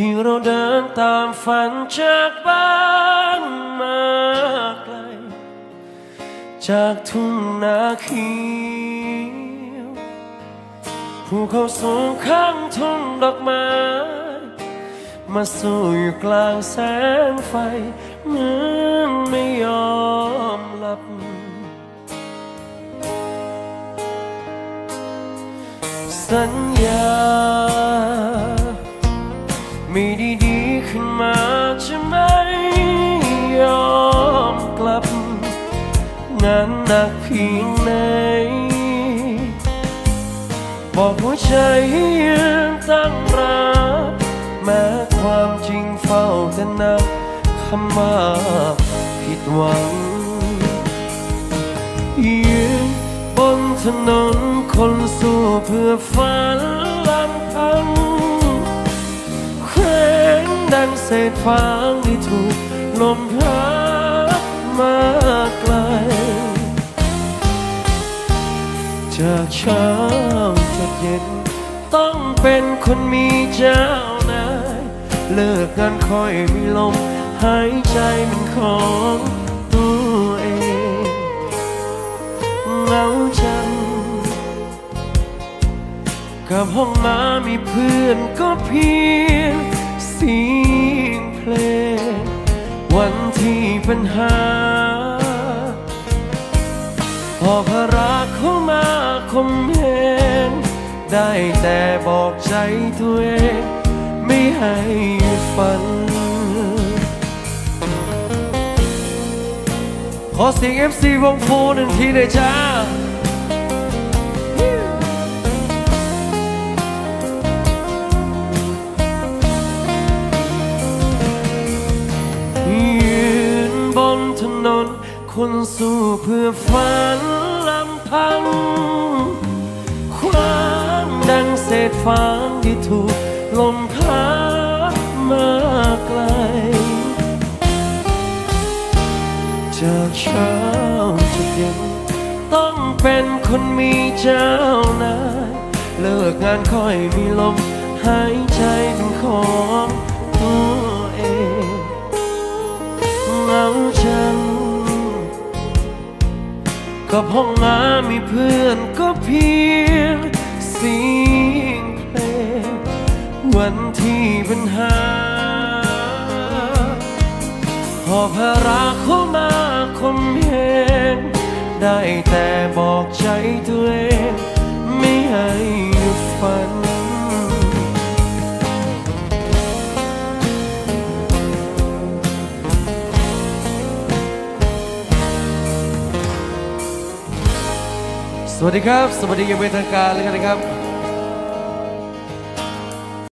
ที่เราเดินตามฝันจากบ้านมาไกล จากทุ่งนาเขียวภูเขาสูงข้างทุ่งดอกไม้มาสู่อยู่กลางแสงไฟเหมือนไม่ยอมหลับ สัญญา งานหนักเพียงไหน บอกหัวใจให้ยืนตั้งรับแม้ความจริงเฝ้าแต่นับคำว่าผิดหวังยืนบนถนนคนสู้เพื่อฝันลำพังแขวนดังเศษฟางที่ถูกลมพัดมา จากเช้าจนเย็น ต้องเป็นคนมีเจ้านาย เลิกงานคอยมีลม หายใจเป็นของตัวเองเหงาจัง กับห้องมามีเพื่อนก็เพียงเสียงเพลง วันที่ปัญหา อพระเข้ามาคมเหนได้แต่บอกใจตัวเอง ไม่ให้ฝัน ขอเสียง FC วงฟูหนึ่งทีเลยจ้ายืนบนถนนคนสู้เพื่อฝัน พังความดังเศษฟางที่ถูกลมพัดมาไกล จากเช้าจนเย็นต้องเป็นคนมีเจ้านายเลิกงานค่อยมีลมหายใจเป็นของตัวเองเงาจัง กับห้องน้ำมีเพื่อนก็เพียงเสียงเพลง วันที่ปัญหาพอพระเข้ามาคมเหงได้แต่บอกใจตัวเองไม่ให้ สวัสดีครับ สวัสดีอยังเป็นทางการเลยนะครับ